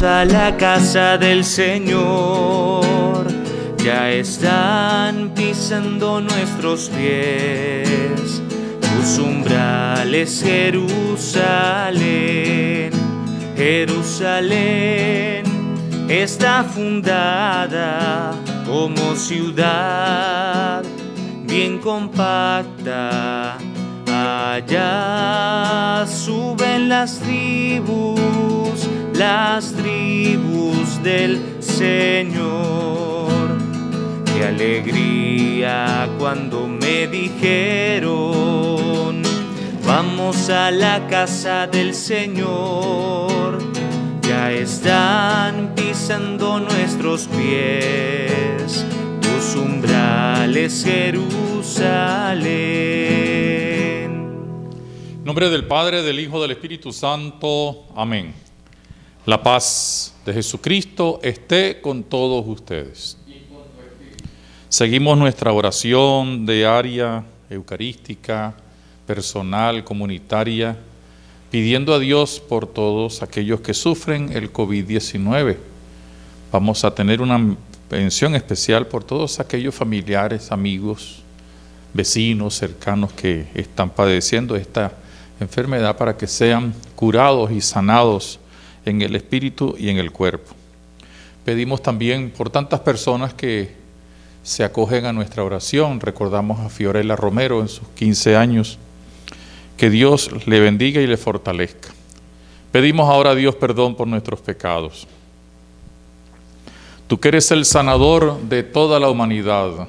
A la casa del Señor, ya están pisando nuestros pies. Tus umbrales, Jerusalén, Jerusalén está fundada como ciudad bien compacta. Allá suben las tribus, las tribus del Señor. Qué alegría cuando me dijeron, vamos a la casa del Señor. Ya están pisando nuestros pies tus umbrales, Jerusalén. En nombre del Padre, del Hijo, del Espíritu Santo. Amén. La paz de Jesucristo esté con todos ustedes. Seguimos nuestra oración diaria, eucarística, personal, comunitaria, pidiendo a Dios por todos aquellos que sufren el COVID-19. Vamos a tener una pensión especial por todos aquellos familiares, amigos, vecinos, cercanos que están padeciendo esta enfermedad para que sean curados y sanados en el espíritu y en el cuerpo. Pedimos también por tantas personas que se acogen a nuestra oración. Recordamos a Fiorella Romero en sus 15 años. Que Dios le bendiga y le fortalezca. Pedimos ahora a Dios perdón por nuestros pecados. Tú que eres el sanador de toda la humanidad.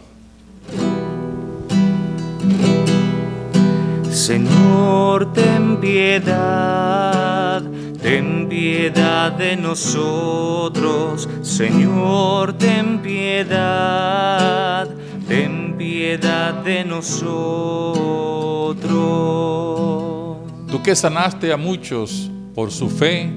Señor, ten piedad, ten piedad de nosotros. Señor, ten piedad, ten piedad de nosotros. Tú que sanaste a muchos por su fe.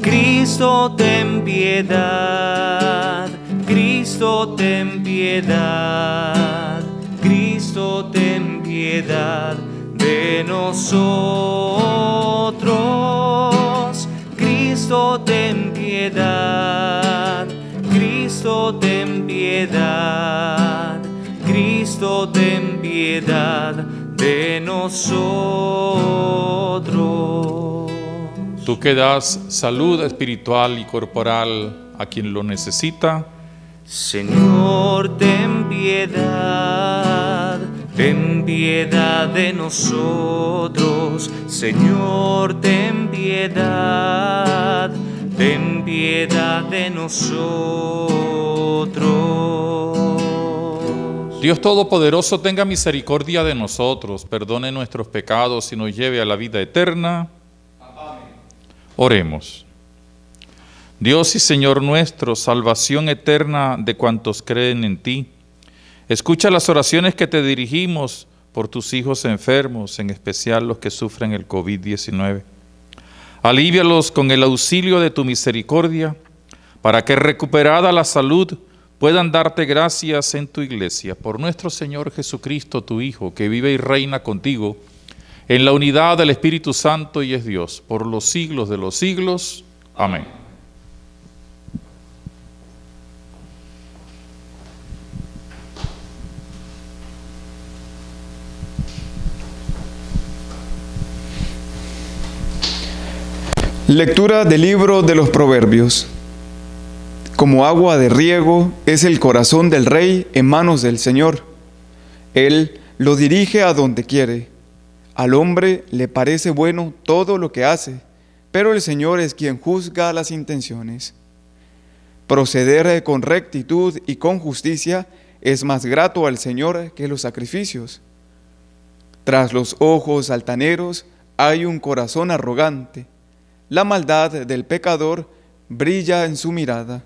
Cristo, ten piedad, Cristo, ten piedad, Cristo, ten piedad de nosotros. Piedad, Cristo, ten piedad de nosotros. Tú que das salud espiritual y corporal a quien lo necesita. Señor, ten piedad, ten piedad de nosotros. Señor, ten piedad, ten piedad de nosotros. Dios Todopoderoso tenga misericordia de nosotros, perdone nuestros pecados y nos lleve a la vida eterna. Oremos. Dios y Señor nuestro, salvación eterna de cuantos creen en ti. Escucha las oraciones que te dirigimos por tus hijos enfermos, en especial los que sufren el COVID-19. Alívialos con el auxilio de tu misericordia, para que recuperada la salud puedan darte gracias en tu iglesia. Por nuestro Señor Jesucristo, tu Hijo, que vive y reina contigo en la unidad del Espíritu Santo y es Dios, por los siglos de los siglos. Amén. Lectura del libro de los Proverbios. Como agua de riego es el corazón del rey en manos del Señor. Él lo dirige a donde quiere. Al hombre le parece bueno todo lo que hace, pero el Señor es quien juzga las intenciones. Proceder con rectitud y con justicia es más grato al Señor que los sacrificios. Tras los ojos altaneros hay un corazón arrogante. La maldad del pecador brilla en su mirada.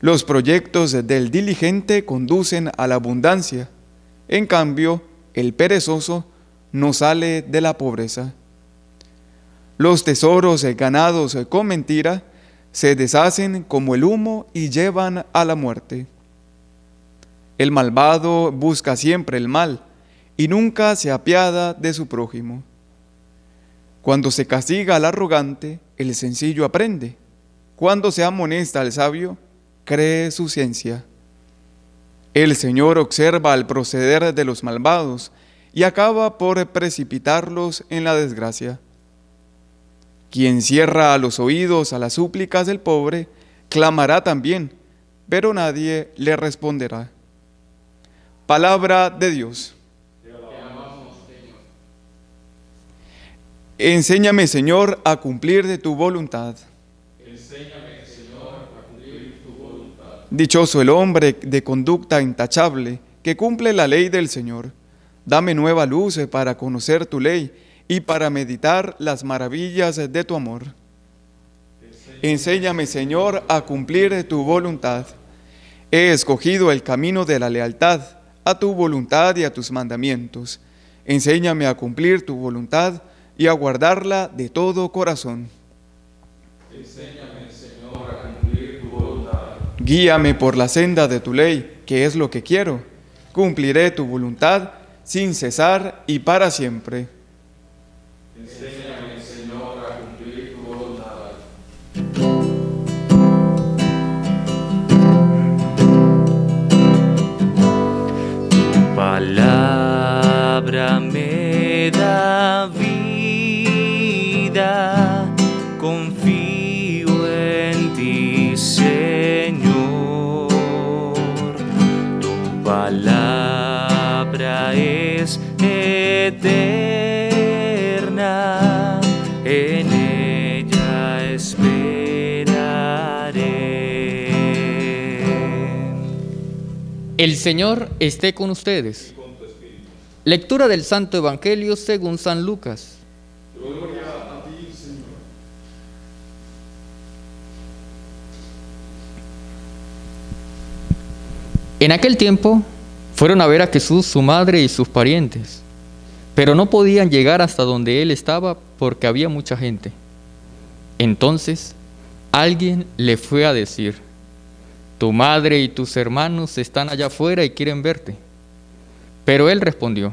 Los proyectos del diligente conducen a la abundancia. En cambio, el perezoso no sale de la pobreza. Los tesoros ganados con mentira se deshacen como el humo y llevan a la muerte. El malvado busca siempre el mal y nunca se apiada de su prójimo. Cuando se castiga al arrogante, el sencillo aprende. Cuando se amonesta al sabio, cree su ciencia. El Señor observa el proceder de los malvados y acaba por precipitarlos en la desgracia. Quien cierra a los oídos a las súplicas del pobre, clamará también, pero nadie le responderá. Palabra de Dios. Enséñame, Señor, a cumplir de tu voluntad. Enséñame, Señor, a cumplir tu voluntad. Dichoso el hombre de conducta intachable, que cumple la ley del Señor. Dame nueva luz para conocer tu ley y para meditar las maravillas de tu amor. Enséñame, Señor, a cumplir tu voluntad. He escogido el camino de la lealtad a tu voluntad y a tus mandamientos. Enséñame a cumplir tu voluntad y a guardarla de todo corazón. Enséñame, Señor, a cumplir tu voluntad. Guíame por la senda de tu ley, que es lo que quiero. Cumpliré tu voluntad sin cesar y para siempre. Enséñame, Señor, a cumplir tu voluntad. Palabra Señor. Tu palabra es eterna, en ella esperaré. El Señor esté con ustedes. Lectura del Santo Evangelio según San Lucas. En aquel tiempo fueron a ver a Jesús su madre y sus parientes, pero no podían llegar hasta donde él estaba porque había mucha gente. Entonces alguien le fue a decir, tu madre y tus hermanos están allá afuera y quieren verte. Pero él respondió,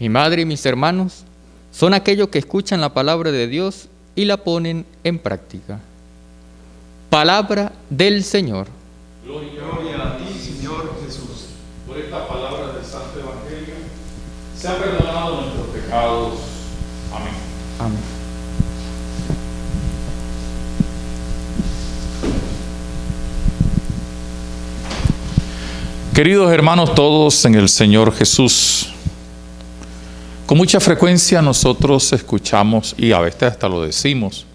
mi madre y mis hermanos son aquellos que escuchan la palabra de Dios y la ponen en práctica. Palabra del Señor. Gloria a ti, Señor Jesús. Por esta palabra del Santo Evangelio, se han perdonado nuestros pecados. Amén. Amén. Queridos hermanos todos en el Señor Jesús, con mucha frecuencia nosotros escuchamos y a veces hasta lo decimos,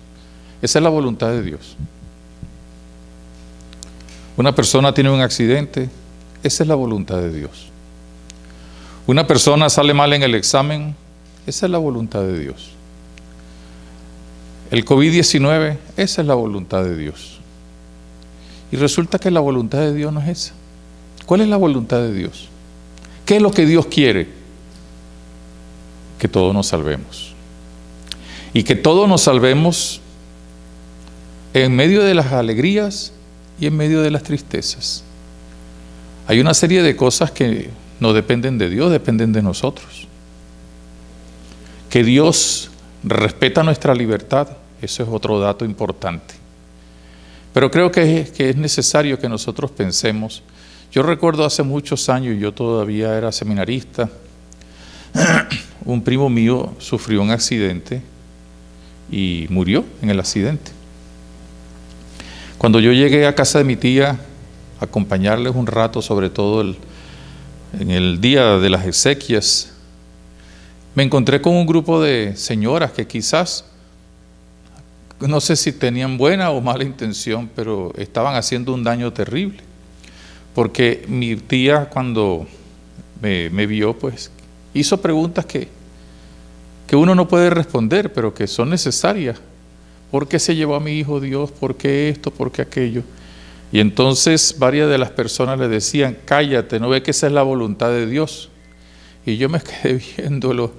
esa es la voluntad de Dios. Una persona tiene un accidente, esa es la voluntad de Dios. Una persona sale mal en el examen, esa es la voluntad de Dios. El COVID-19, esa es la voluntad de Dios. Y resulta que la voluntad de Dios no es esa. ¿Cuál es la voluntad de Dios? ¿Qué es lo que Dios quiere? Que todos nos salvemos. Y que todos nos salvemos en medio de las alegrías y en medio de las tristezas. Hay una serie de cosas que no dependen de Dios, dependen de nosotros. Que Dios respeta nuestra libertad, eso es otro dato importante. Pero creo que, es necesario que nosotros pensemos yo recuerdo hace muchos años, yo todavía era seminarista, un primo mío sufrió un accidente y murió en el accidente. Cuando yo llegué a casa de mi tía a acompañarles un rato, sobre todo en el día de las exequias, me encontré con un grupo de señoras que quizás, no sé si tenían buena o mala intención, pero estaban haciendo un daño terrible porque mi tía cuando me, me, vio, pues hizo preguntas que, que uno no puede responder, pero que son necesarias. ¿Por qué se llevó a mi hijo Dios? ¿Por qué esto? ¿Por qué aquello? Y entonces varias de las personas le decían, cállate, no ve que esa es la voluntad de Dios. Y yo me quedé viéndolo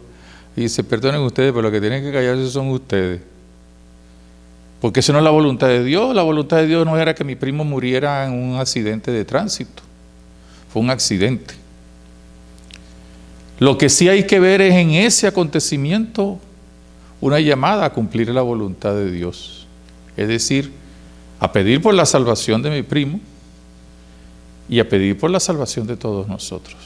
y dice, perdonen ustedes, pero lo que tienen que callarse son ustedes. Porque eso no es la voluntad de Dios. La voluntad de Dios no era que mi primo muriera en un accidente de tránsito. Fue un accidente. Lo que sí hay que ver es en ese acontecimiento una llamada a cumplir la voluntad de Dios. Es decir, a pedir por la salvación de mi primo y a pedir por la salvación de todos nosotros.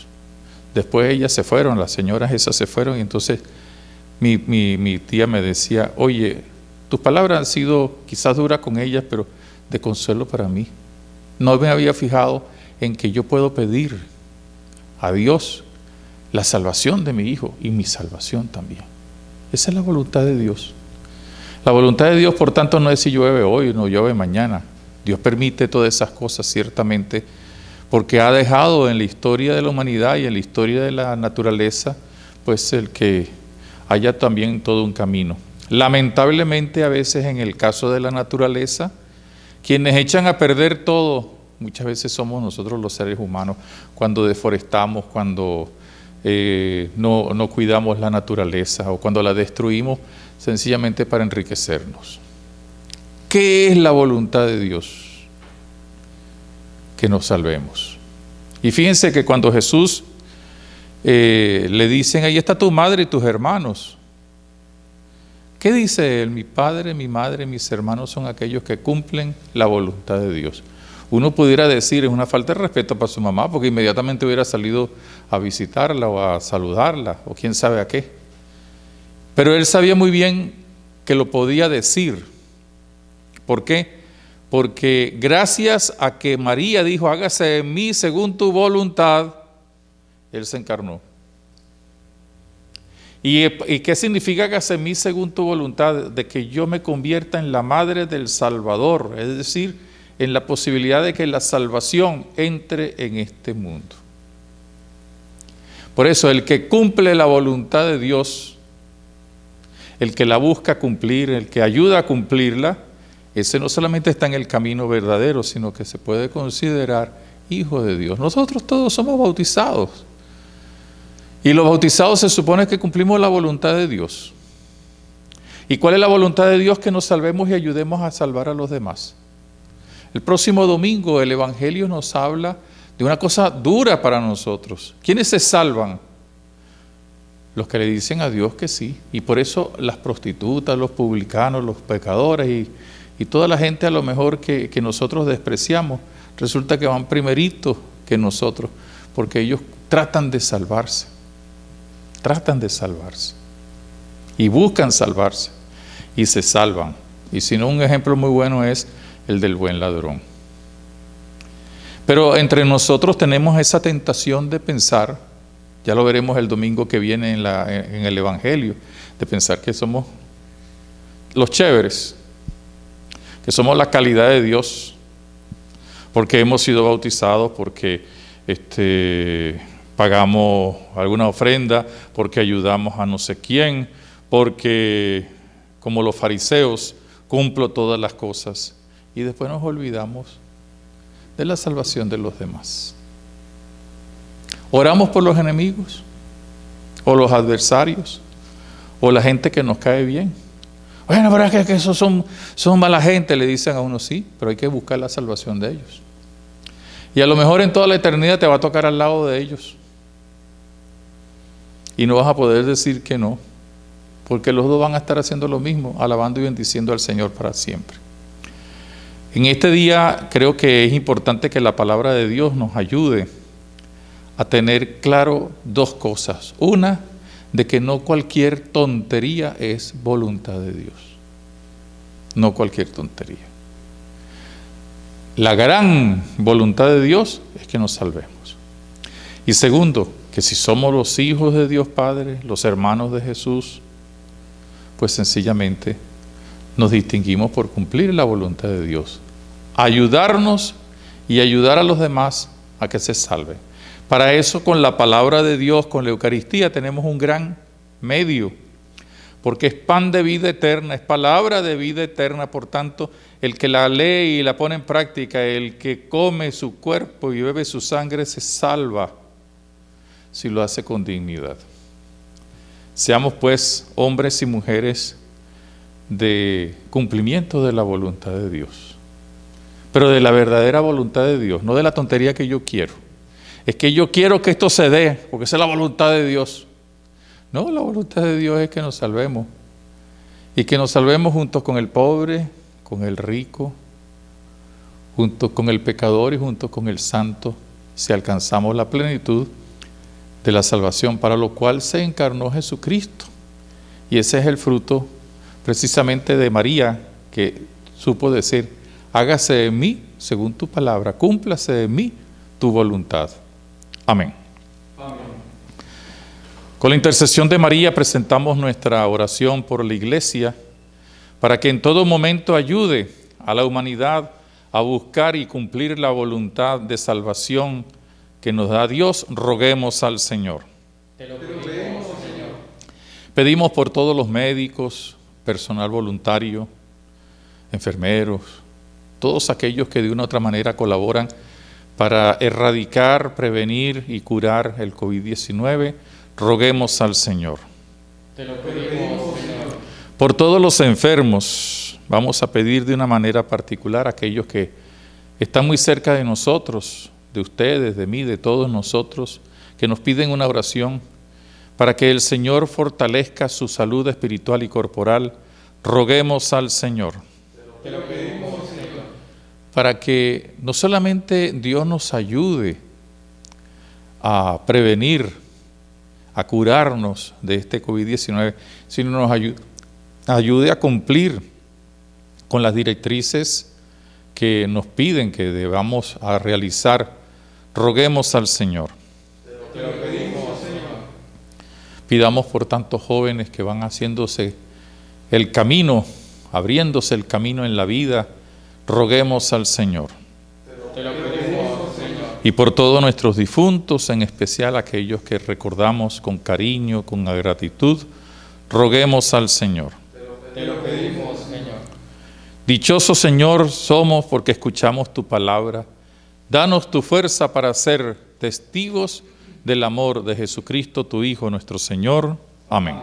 Después ellas se fueron, las señoras esas se fueron y entonces mi, mi, mi tía me decía, oye, tus palabras han sido quizás duras con ellas, pero de consuelo para mí. No me había fijado en que yo puedo pedir a Dios la salvación de mi hijo y mi salvación también. Esa es la voluntad de Dios. La voluntad de Dios, por tanto, no es si llueve hoy o no llueve mañana. Dios permite todas esas cosas, ciertamente, porque ha dejado en la historia de la humanidad y en la historia de la naturaleza, pues el que haya también todo un camino. Lamentablemente, a veces en el caso de la naturaleza, quienes echan a perder todo, muchas veces somos nosotros los seres humanos, cuando deforestamos, cuando eh, no, no cuidamos la naturaleza o cuando la destruimos sencillamente para enriquecernos. ¿Qué es la voluntad de Dios? Que nos salvemos. Y fíjense que cuando Jesús eh, le dicen, ahí está tu madre y tus hermanos, ¿qué dice él? Mi padre, mi madre, mis hermanos son aquellos que cumplen la voluntad de Dios. Uno pudiera decir, es una falta de respeto para su mamá, porque inmediatamente hubiera salido a visitarla o a saludarla, o quién sabe a qué. Pero él sabía muy bien que lo podía decir. ¿Por qué? Porque gracias a que María dijo, hágase en mí según tu voluntad, él se encarnó. ¿Y, ¿Y, qué significa hágase en mí según tu voluntad? De que yo me convierta en la madre del Salvador, es decir, en la posibilidad de que la salvación entre en este mundo. Por eso el que cumple la voluntad de Dios, el que la busca cumplir, el que ayuda a cumplirla, ese no solamente está en el camino verdadero, sino que se puede considerar hijo de Dios. Nosotros todos somos bautizados. Y los bautizados se supone que cumplimos la voluntad de Dios. ¿Y cuál es la voluntad de Dios? Que nos salvemos y ayudemos a salvar a los demás. El próximo domingo el Evangelio nos habla de una cosa dura para nosotros. ¿Quiénes se salvan? Los que le dicen a Dios que sí. Y por eso las prostitutas, los publicanos, los pecadores y, y toda la gente a lo mejor que, que nosotros despreciamos, resulta que van primeritos que nosotros, porque ellos tratan de salvarse. Tratan de salvarse. Y buscan salvarse. Y se salvan. Y si no, un ejemplo muy bueno es el del buen ladrón. Pero entre nosotros tenemos esa tentación de pensar, ya lo veremos el domingo que viene en, el Evangelio, de pensar que somos los chéveres, que somos la calidad de Dios, porque hemos sido bautizados, porque este, pagamos alguna ofrenda, porque ayudamos a no sé quién, porque como los fariseos cumplo todas las cosas y después nos olvidamos de la salvación de los demás. Oramos por los enemigos o los adversarios o la gente que nos cae bien. Bueno, pero es que, esos son, son mala gente, le dicen a uno sí, pero hay que buscar la salvación de ellos. Y a lo mejor en toda la eternidad te va a tocar al lado de ellos. Y no vas a poder decir que no, porque los dos van a estar haciendo lo mismo, alabando y bendiciendo al Señor para siempre. En este día creo que es importante que la palabra de Dios nos ayude a tener claro dos cosas. Una, de que no cualquier tontería es voluntad de Dios. No cualquier tontería. La gran voluntad de Dios es que nos salvemos. Y segundo, que si somos los hijos de Dios Padre, los hermanos de Jesús, pues sencillamente nos distinguimos por cumplir la voluntad de Dios ayudarnos y ayudar a los demás a que se salven. Para eso con la palabra de Dios, con la Eucaristía, tenemos un gran medio, porque es pan de vida eterna, es palabra de vida eterna, por tanto, el que la lee y la pone en práctica, el que come su cuerpo y bebe su sangre, se salva si lo hace con dignidad. Seamos pues hombres y mujeres de cumplimiento de la voluntad de Dios pero de la verdadera voluntad de Dios, no de la tontería que yo quiero. Es que yo quiero que esto se dé, porque esa es la voluntad de Dios. No, la voluntad de Dios es que nos salvemos y que nos salvemos junto con el pobre, con el rico, junto con el pecador y junto con el santo, si alcanzamos la plenitud de la salvación, para lo cual se encarnó Jesucristo. Y ese es el fruto precisamente de María, que supo decir, hágase de mí según tu palabra, cúmplase de mí tu voluntad. Amén. Con la intercesión de María presentamos nuestra oración por la iglesia para que en todo momento ayude a la humanidad a buscar y cumplir la voluntad de salvación que nos da Dios, roguemos al Señor. Te lo pedimos, Señor. Pedimos por todos los médicos, personal voluntario, enfermeros, todos aquellos que de una u otra manera colaboran para erradicar, prevenir y curar el COVID-19, roguemos al Señor. Te lo pedimos, Señor. Por todos los enfermos, vamos a pedir de una manera particular a aquellos que están muy cerca de nosotros, de ustedes, de mí, de todos nosotros, que nos piden una oración para que el Señor fortalezca su salud espiritual y corporal. Roguemos al Señor. Te lo pedimos, Señor. Para que no solamente Dios nos ayude a prevenir, a curarnos de este COVID-19, sino nos ayude, ayude a cumplir con las directrices que nos piden que debamos a realizar. Roguemos al Señor. Te lo pedimos, Señor. Pidamos por tantos jóvenes que van haciéndose el camino, abriéndose el camino en la vida. Roguemos al Señor. Te lo pedimos, Señor. Y por todos nuestros difuntos, en especial aquellos que recordamos con cariño, con gratitud, roguemos al Señor. Te lo pedimos, Señor. Dichoso Señor somos porque escuchamos tu palabra. Danos tu fuerza para ser testigos del amor de Jesucristo, tu Hijo, nuestro Señor. Amén.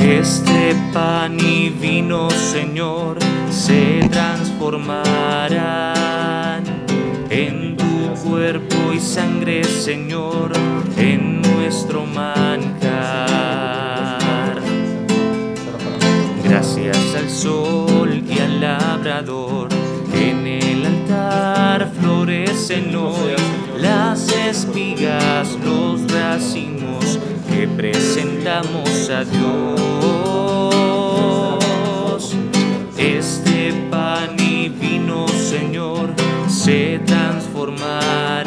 Este pan y vino, Señor, se transformarán sangre, Señor, en nuestro manjar. Gracias al sol y al labrador, en el altar florecen hoy las espigas, los racimos que presentamos a Dios. Este pan y vino, Señor, se transformarán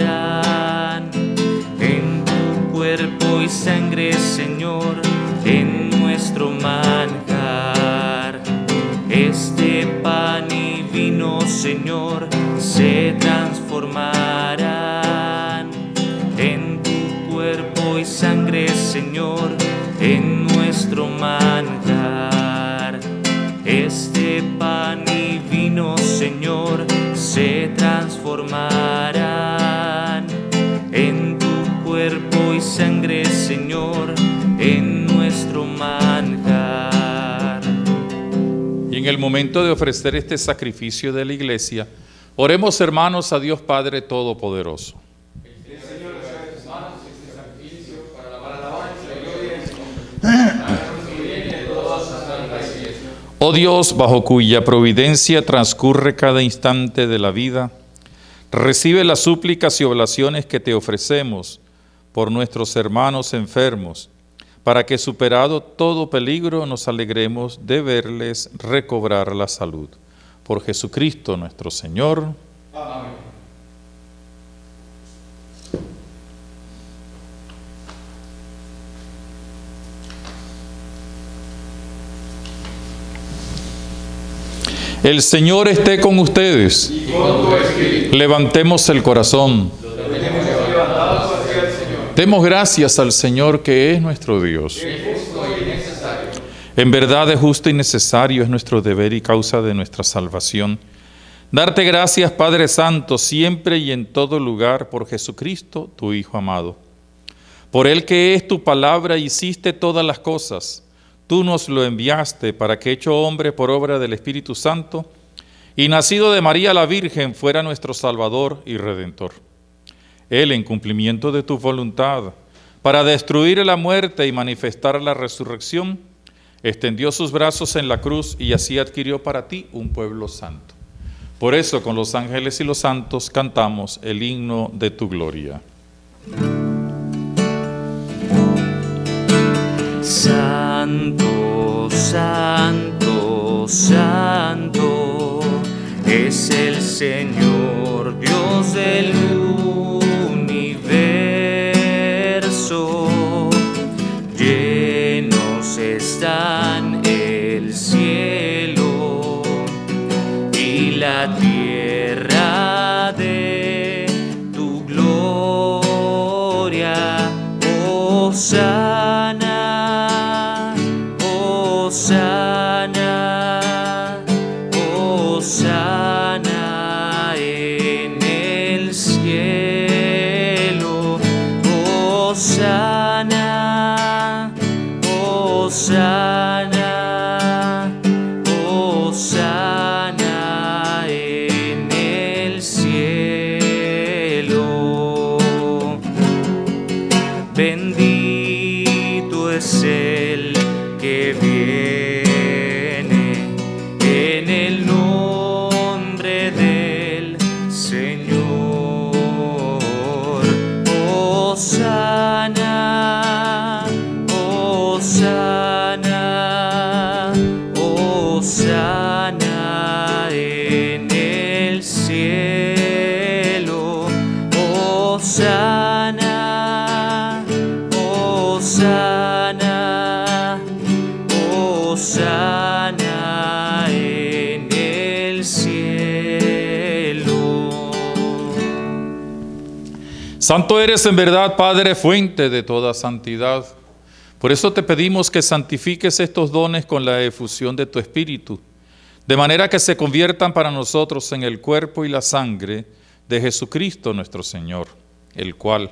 sangre, Señor, en nuestro manjar. Este pan y vino, Señor, se transformarán en tu cuerpo y sangre, Señor, en nuestro manjar. Este pan y vino, Señor, se transformarán y sangre, Señor, en nuestro manjar. Y en el momento de ofrecer este sacrificio de la iglesia, oremos hermanos a Dios Padre Todopoderoso. Oh Dios, bajo cuya providencia transcurre cada instante de la vida, recibe las súplicas y oblaciones que te ofrecemos por nuestros hermanos enfermos, para que superado todo peligro nos alegremos de verles recobrar la salud. Por Jesucristo nuestro Señor. Amén. El Señor esté con ustedes. Levantemos el corazón. Demos gracias al Señor que es nuestro Dios. En verdad es justo y necesario, es nuestro deber y causa de nuestra salvación. Darte gracias, Padre Santo, siempre y en todo lugar, por Jesucristo, tu Hijo amado. Por Él que es tu palabra, hiciste todas las cosas tú nos lo enviaste para que hecho hombre por obra del Espíritu Santo y nacido de María la Virgen fuera nuestro Salvador y Redentor. Él, en cumplimiento de tu voluntad, para destruir la muerte y manifestar la resurrección, extendió sus brazos en la cruz y así adquirió para ti un pueblo santo. Por eso con los ángeles y los santos cantamos el himno de tu gloria. Santo, santo, santo es el Señor, Dios del Llenos están el cielo y la tierra de tu gloria. Oh, oh, sana, oh, en el cielo. Santo eres en verdad, Padre, fuente de toda santidad. Por eso te pedimos que santifiques estos dones con la efusión de tu Espíritu, de manera que se conviertan para nosotros en el cuerpo y la sangre de Jesucristo nuestro Señor, el cual,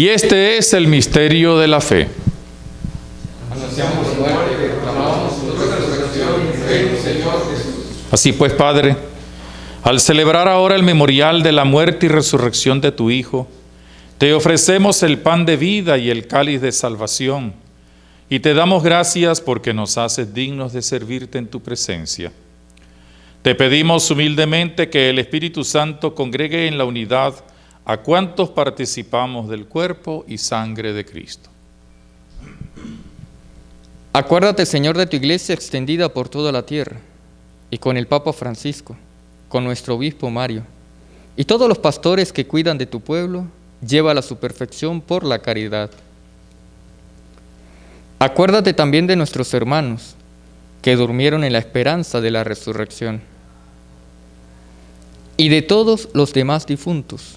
Y este es el misterio de la fe. Así pues, Padre, al celebrar ahora el memorial de la muerte y resurrección de tu Hijo, te ofrecemos el pan de vida y el cáliz de salvación, y te damos gracias porque nos haces dignos de servirte en tu presencia. Te pedimos humildemente que el Espíritu Santo congregue en la unidad a cuantos participamos del cuerpo y sangre de Cristo. Acuérdate, Señor, de tu iglesia extendida por toda la tierra, y con el Papa Francisco, con nuestro obispo Mario, y todos los pastores que cuidan de tu pueblo, lleva a su perfección por la caridad. Acuérdate también de nuestros hermanos, que durmieron en la esperanza de la resurrección, y de todos los demás difuntos,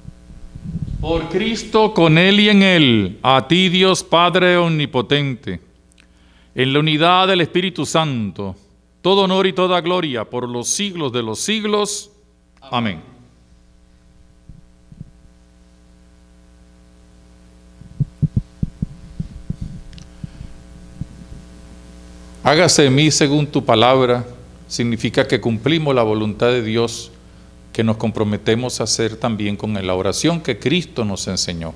Por Cristo, con Él y en Él, a ti Dios Padre Omnipotente, en la unidad del Espíritu Santo, todo honor y toda gloria por los siglos de los siglos. Amén. Hágase en mí según tu palabra, significa que cumplimos la voluntad de Dios, que nos comprometemos a hacer también con la oración que Cristo nos enseñó.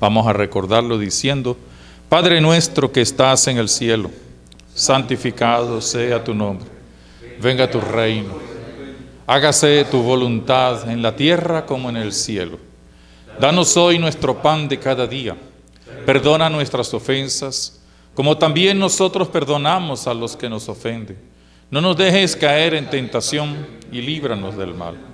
Vamos a recordarlo diciendo, Padre nuestro que estás en el cielo, santificado sea tu nombre, venga tu reino, hágase tu voluntad en la tierra como en el cielo. Danos hoy nuestro pan de cada día, perdona nuestras ofensas, como también nosotros perdonamos a los que nos ofenden. No nos dejes caer en tentación y líbranos del mal.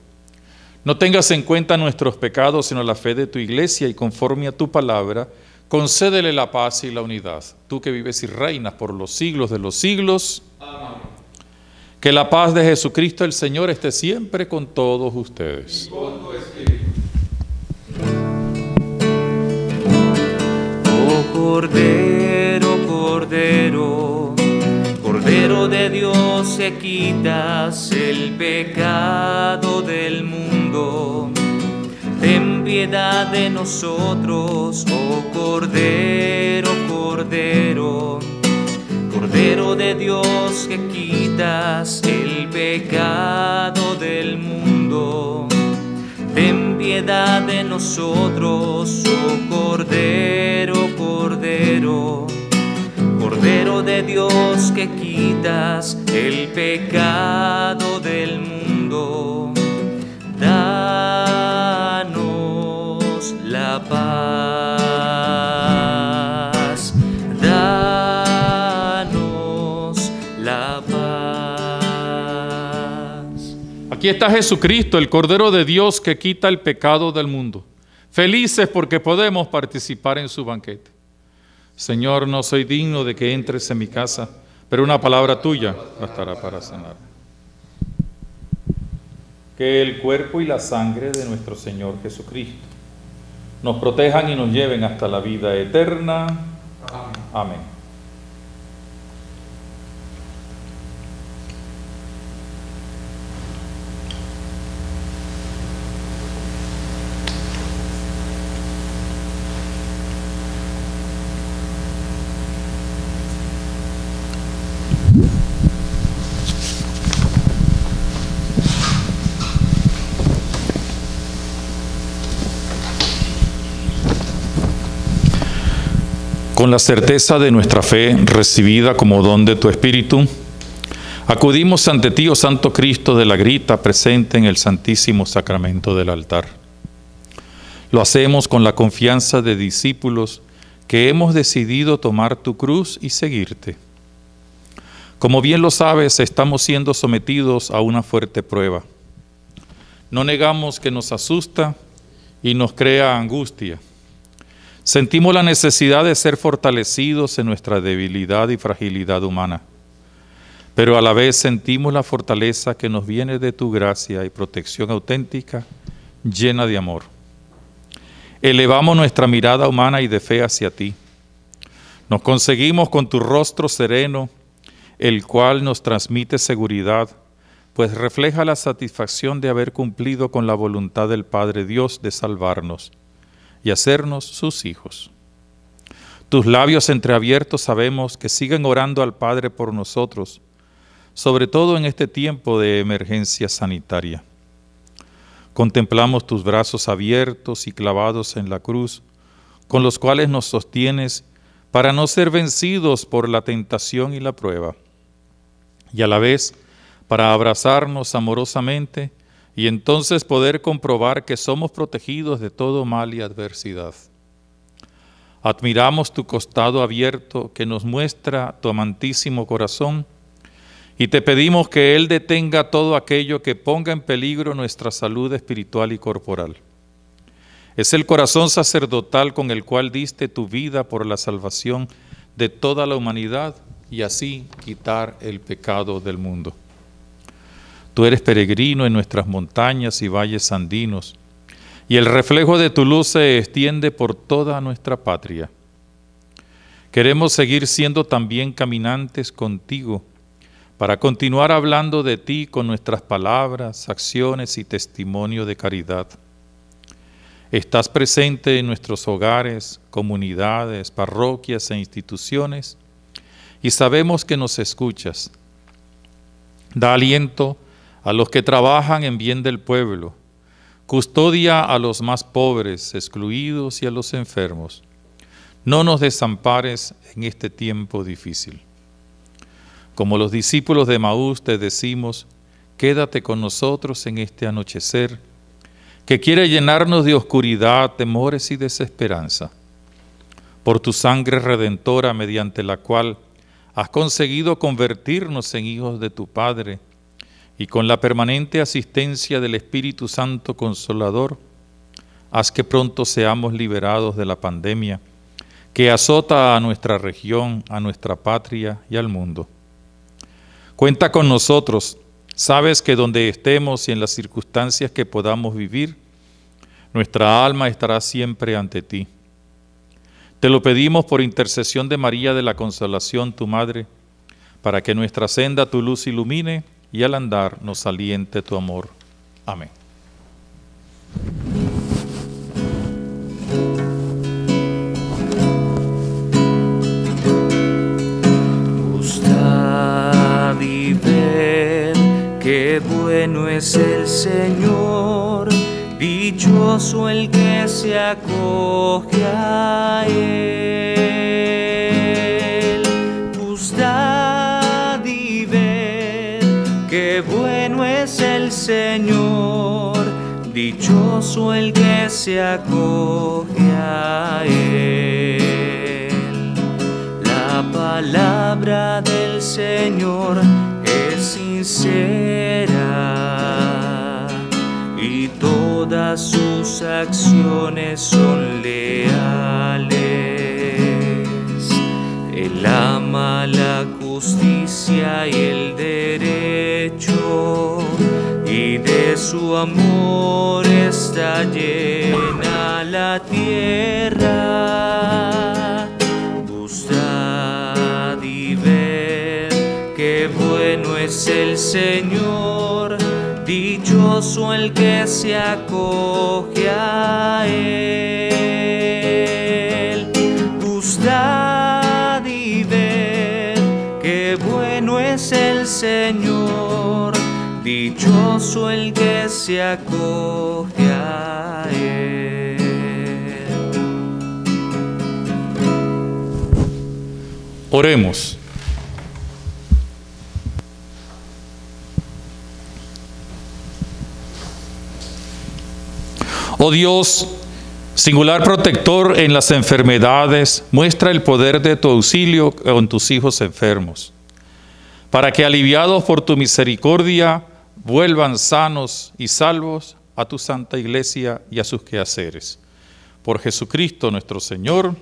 No tengas en cuenta nuestros pecados, sino la fe de tu iglesia y conforme a tu palabra, concédele la paz y la unidad. Tú que vives y reinas por los siglos de los siglos. Amén. Que la paz de Jesucristo el Señor esté siempre con todos ustedes. Y con tu espíritu. Oh Cordero, Cordero Cordero de Dios que quitas el pecado del mundo, ten piedad de nosotros, oh Cordero, Cordero. Cordero de Dios que quitas el pecado del mundo, ten piedad de nosotros, oh Cordero, Cordero. Cordero de Dios que quitas el pecado del mundo, paz, danos la paz. Aquí está Jesucristo, el Cordero de Dios que quita el pecado del mundo. Felices porque podemos participar en su banquete. Señor, no soy digno de que entres en mi casa, pero una palabra tuya bastará para sanar. Que el cuerpo y la sangre de nuestro Señor Jesucristo nos protejan y nos lleven hasta la vida eterna. Amén. Con la certeza de nuestra fe recibida como don de tu Espíritu, acudimos ante ti, oh Santo Cristo de la grita presente en el Santísimo Sacramento del altar. Lo hacemos con la confianza de discípulos que hemos decidido tomar tu cruz y seguirte. Como bien lo sabes, estamos siendo sometidos a una fuerte prueba. No negamos que nos asusta y nos crea angustia Sentimos la necesidad de ser fortalecidos en nuestra debilidad y fragilidad humana, pero a la vez sentimos la fortaleza que nos viene de tu gracia y protección auténtica, llena de amor. Elevamos nuestra mirada humana y de fe hacia ti. Nos conseguimos con tu rostro sereno, el cual nos transmite seguridad, pues refleja la satisfacción de haber cumplido con la voluntad del Padre Dios de salvarnos y hacernos sus hijos. Tus labios entreabiertos sabemos que siguen orando al Padre por nosotros, sobre todo en este tiempo de emergencia sanitaria. Contemplamos tus brazos abiertos y clavados en la cruz, con los cuales nos sostienes para no ser vencidos por la tentación y la prueba, y a la vez para abrazarnos amorosamente y entonces poder comprobar que somos protegidos de todo mal y adversidad. Admiramos tu costado abierto que nos muestra tu amantísimo corazón y te pedimos que Él detenga todo aquello que ponga en peligro nuestra salud espiritual y corporal. Es el corazón sacerdotal con el cual diste tu vida por la salvación de toda la humanidad y así quitar el pecado del mundo. Tú eres peregrino en nuestras montañas y valles andinos, y el reflejo de tu luz se extiende por toda nuestra patria. Queremos seguir siendo también caminantes contigo, para continuar hablando de ti con nuestras palabras, acciones y testimonio de caridad. Estás presente en nuestros hogares, comunidades, parroquias e instituciones y sabemos que nos escuchas. Da aliento a los que trabajan en bien del pueblo. Custodia a los más pobres, excluidos y a los enfermos. No nos desampares en este tiempo difícil. Como los discípulos de Maús te decimos, quédate con nosotros en este anochecer que quiere llenarnos de oscuridad, temores y desesperanza. Por tu sangre redentora mediante la cual has conseguido convertirnos en hijos de tu Padre, y con la permanente asistencia del Espíritu Santo Consolador, haz que pronto seamos liberados de la pandemia que azota a nuestra región, a nuestra patria y al mundo. Cuenta con nosotros, sabes que donde estemos y en las circunstancias que podamos vivir, nuestra alma estará siempre ante ti. Te lo pedimos por intercesión de María de la Consolación, tu Madre, para que nuestra senda tu luz ilumine y al andar nos aliente tu amor. Amén. Gustad y ver qué bueno es el Señor dichoso el que se acoge a él. Gustad es el Señor, dichoso el que se acoge a él. La palabra del Señor es sincera y todas sus acciones son leales. Él ama la justicia y el derecho, y de su amor está llena la tierra. Gustad y ver qué bueno es el Señor dichoso el que se acoge a él. Gustad y ver qué bueno es el Señor, dichoso el que se acoge a él. Oremos. Oh Dios, singular protector en las enfermedades, muestra el poder de tu auxilio con tus hijos enfermos, para que aliviados por tu misericordia vuelvan sanos y salvos a tu santa iglesia y a sus quehaceres. Por Jesucristo nuestro Señor,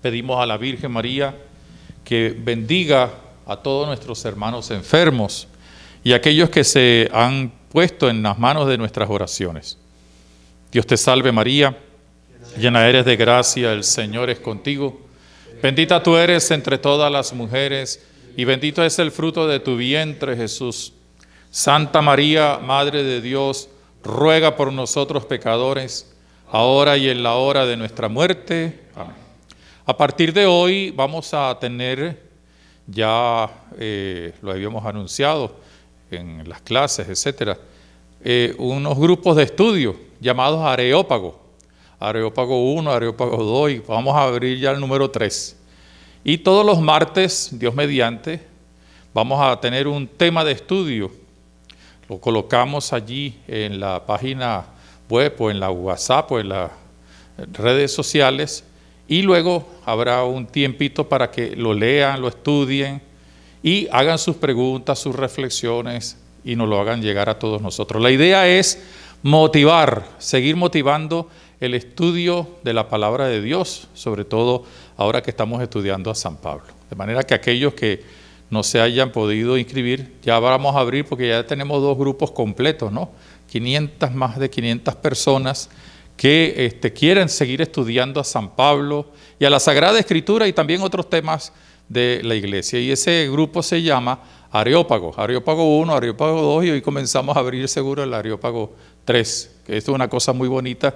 pedimos a la Virgen María que bendiga a todos nuestros hermanos enfermos y a aquellos que se han puesto en las manos de nuestras oraciones. Dios te salve María, llena eres de gracia, el Señor es contigo. Bendita tú eres entre todas las mujeres y bendito es el fruto de tu vientre Jesús. Santa María, Madre de Dios, ruega por nosotros pecadores, ahora y en la hora de nuestra muerte. Amén. A partir de hoy vamos a tener, ya eh, lo habíamos anunciado en las clases, etcétera, eh, unos grupos de estudio llamados Areópago. Areópago 1, Areópago 2 y vamos a abrir ya el número 3. Y todos los martes, Dios mediante, vamos a tener un tema de estudio. Lo colocamos allí en la página web o en la WhatsApp o en las redes sociales y luego habrá un tiempito para que lo lean, lo estudien y hagan sus preguntas, sus reflexiones y nos lo hagan llegar a todos nosotros. La idea es motivar, seguir motivando el estudio de la palabra de Dios, sobre todo ahora que estamos estudiando a San Pablo. De manera que aquellos que no se hayan podido inscribir, ya vamos a abrir porque ya tenemos dos grupos completos, ¿no? 500, más de 500 personas que este, quieren seguir estudiando a San Pablo y a la Sagrada Escritura y también otros temas de la iglesia. Y ese grupo se llama Areópago, Areópago 1, Areópago 2 y hoy comenzamos a abrir seguro el Areópago 3, que esto es una cosa muy bonita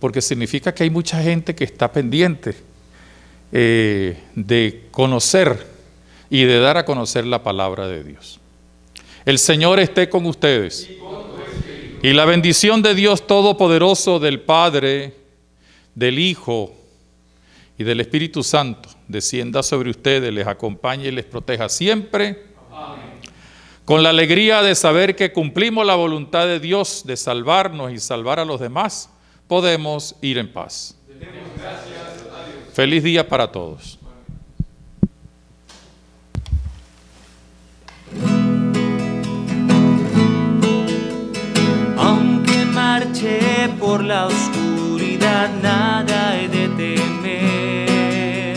porque significa que hay mucha gente que está pendiente eh, de conocer y de dar a conocer la palabra de Dios. El Señor esté con ustedes. Y la bendición de Dios Todopoderoso, del Padre, del Hijo y del Espíritu Santo, descienda sobre ustedes, les acompañe y les proteja siempre. Con la alegría de saber que cumplimos la voluntad de Dios de salvarnos y salvar a los demás, podemos ir en paz. Feliz día para todos. Por la oscuridad, nada he de temer,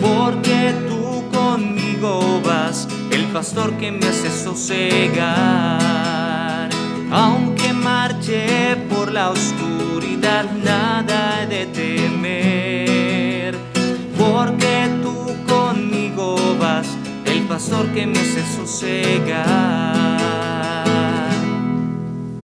porque tú conmigo vas, el pastor que me hace sosegar. Aunque marche por la oscuridad, nada he de temer, porque tú conmigo vas, el pastor que me hace sosegar.